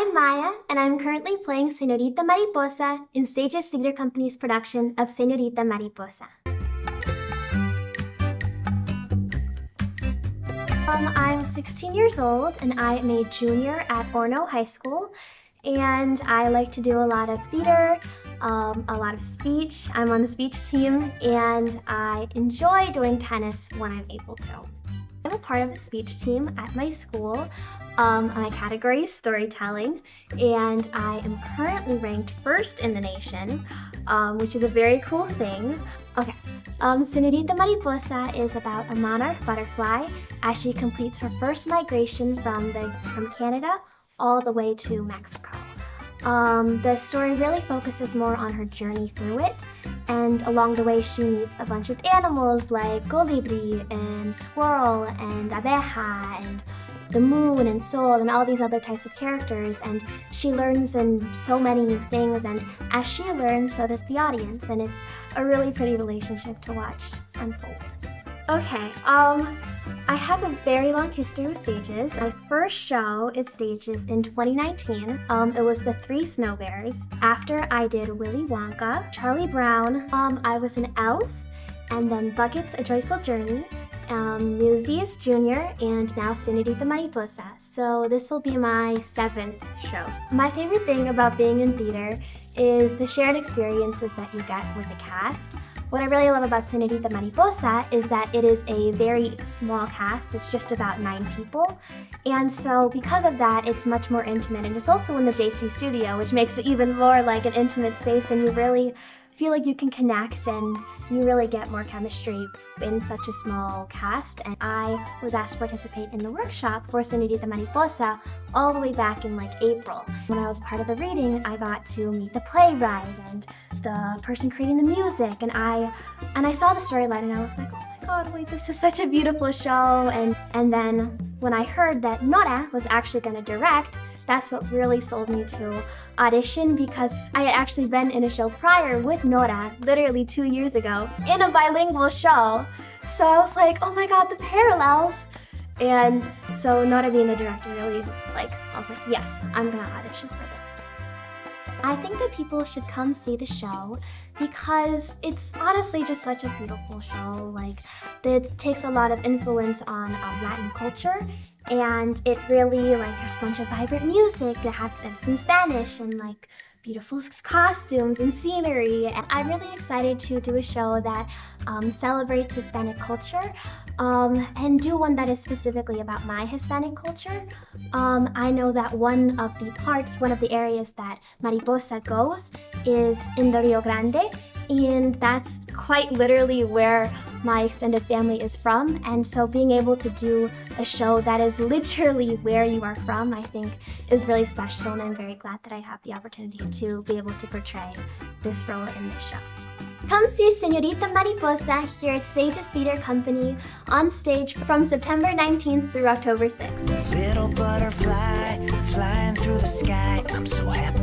I'm Maya, and I'm currently playing Senorita Mariposa in Stages Theater Company's production of Senorita Mariposa. Um, I'm 16 years old, and I am a junior at Orono High School, and I like to do a lot of theater, um, a lot of speech. I'm on the speech team, and I enjoy doing tennis when I'm able to. Part of the speech team at my school. Um, my category is storytelling, and I am currently ranked first in the nation, um, which is a very cool thing. Okay, um, Senorita Mariposa is about a monarch butterfly as she completes her first migration from, the, from Canada all the way to Mexico. Um, the story really focuses more on her journey through it, and along the way she meets a bunch of animals like colibri and squirrel and abeja and the moon and sol and all these other types of characters. And she learns and so many new things. And as she learns so does the audience. And it's a really pretty relationship to watch unfold. Okay, um, I have a very long history with stages. My first show is stages in 2019. Um, it was the Three Snow Bears. After I did Willy Wonka, Charlie Brown, um, I was an elf, and then Buckets, A Joyful Journey, um, Newsies Jr., and now Senorita Mariposa. So this will be my seventh show. My favorite thing about being in theater is the shared experiences that you get with the cast. What I really love about Senorita Mariposa is that it is a very small cast. It's just about nine people. And so because of that, it's much more intimate. And it's also in the JC studio, which makes it even more like an intimate space and you really feel like you can connect and you really get more chemistry in such a small cast. And I was asked to participate in the workshop for Senorita Mariposa all the way back in like April. When I was part of the reading, I got to meet the playwright and the person creating the music and I and I saw the storyline and I was like, oh my god, wait, this is such a beautiful show and and then when I heard that Nora was actually gonna direct, that's what really sold me to audition because I had actually been in a show prior with Nora, literally two years ago, in a bilingual show. So I was like, oh my god, the parallels. And so Nora being the director really, like, I was like, yes, I'm gonna audition for this. I think that people should come see the show because it's honestly just such a beautiful show. Like, it takes a lot of influence on uh, Latin culture and it really like there's a bunch of vibrant music that has in Spanish and like beautiful costumes and scenery. And I'm really excited to do a show that um, celebrates Hispanic culture um, and do one that is specifically about my Hispanic culture. Um, I know that one of the parts, one of the areas that Mariposa goes is in the Rio Grande and that's quite literally where my extended family is from. And so being able to do a show that is literally where you are from, I think is really special. And I'm very glad that I have the opportunity to be able to portray this role in this show. Come see Senorita Mariposa here at Stages Theater Company on stage from September 19th through October 6th. Little butterfly flying through the sky, I'm so happy.